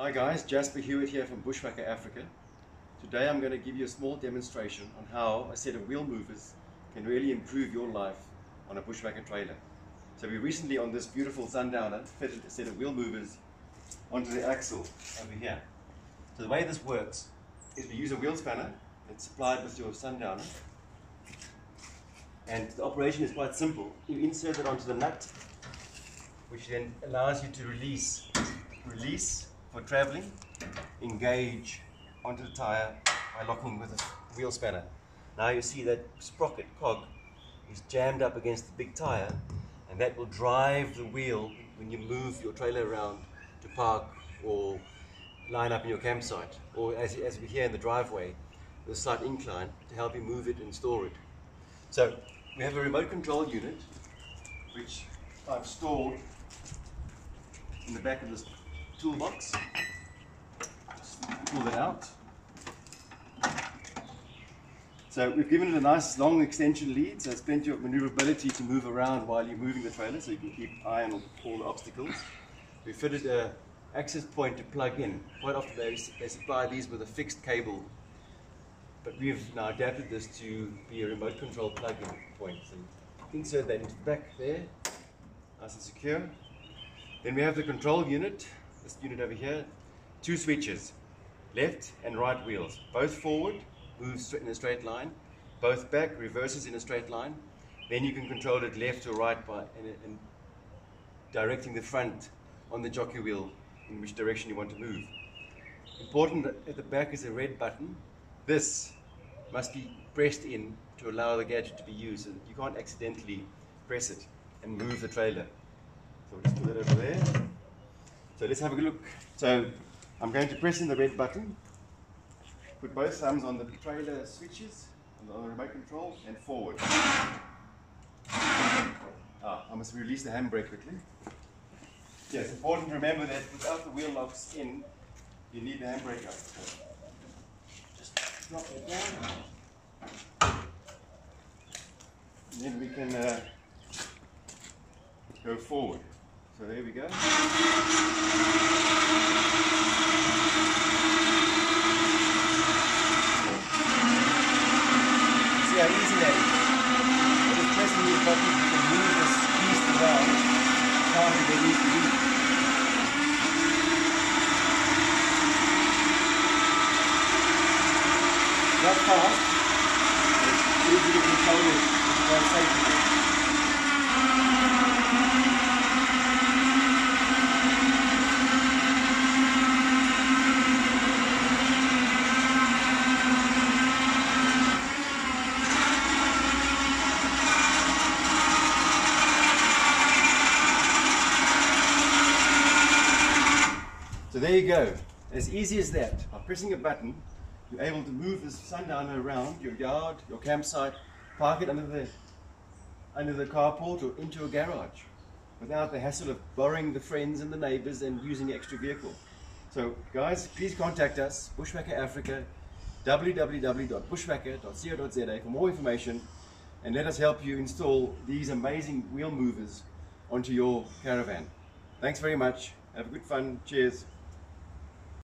Hi guys, Jasper Hewitt here from Bushwakka Africa. Today I'm going to give you a small demonstration on how a set of wheel movers can really improve your life on a Bushwakka trailer. So we recently on this beautiful Sundowner fitted a set of wheel movers onto the axle over here. So the way this works is we use a wheel spanner that's supplied with your Sundowner and the operation is quite simple. You insert it onto the nut which then allows you to release release for traveling, engage onto the tire by locking with a wheel spanner. Now you see that sprocket cog is jammed up against the big tire and that will drive the wheel when you move your trailer around to park or line up in your campsite or as, as we hear in the driveway a slight incline to help you move it and store it. So we have a remote control unit which I've stored in the back of this toolbox. Pull that out. So we've given it a nice long extension lead, so it's plenty of maneuverability to move around while you're moving the trailer, so you can keep eye on all the obstacles. We fitted a access point to plug in. Quite often they, they supply these with a fixed cable, but we've now adapted this to be a remote control plug-in point. So insert that into the back there, nice and secure. Then we have the control unit, this unit over here, two switches, left and right wheels, both forward, moves in a straight line, both back, reverses in a straight line. Then you can control it left or right by and, and directing the front on the jockey wheel in which direction you want to move. Important at the back is a red button. This must be pressed in to allow the gadget to be used. So you can't accidentally press it and move the trailer. So we'll just put that over there. So let's have a look. So I'm going to press in the red button, put both thumbs on the trailer switches, on the, remote control, and forward. Ah, I must release the handbrake quickly. Yeah, it's important to remember that without the wheel locks in, you need the handbrake up. Just drop it down. And then we can uh, go forward. So there we go. How easy that is. Just pressing these buttons, you can move this piece around however they need to be. Not fast, but easy to control it. It's quite safe. There you go. As easy as that. By pressing a button, you're able to move this sundowner around your yard, your campsite, park it under the under the carport or into a garage without the hassle of borrowing the friends and the neighbors and using extra vehicle. So guys, please contact us, Bushwakka Africa, www.bushwakka.co.za for more information and let us help you install these amazing wheel movers onto your caravan. Thanks very much. Have a good fun. Cheers.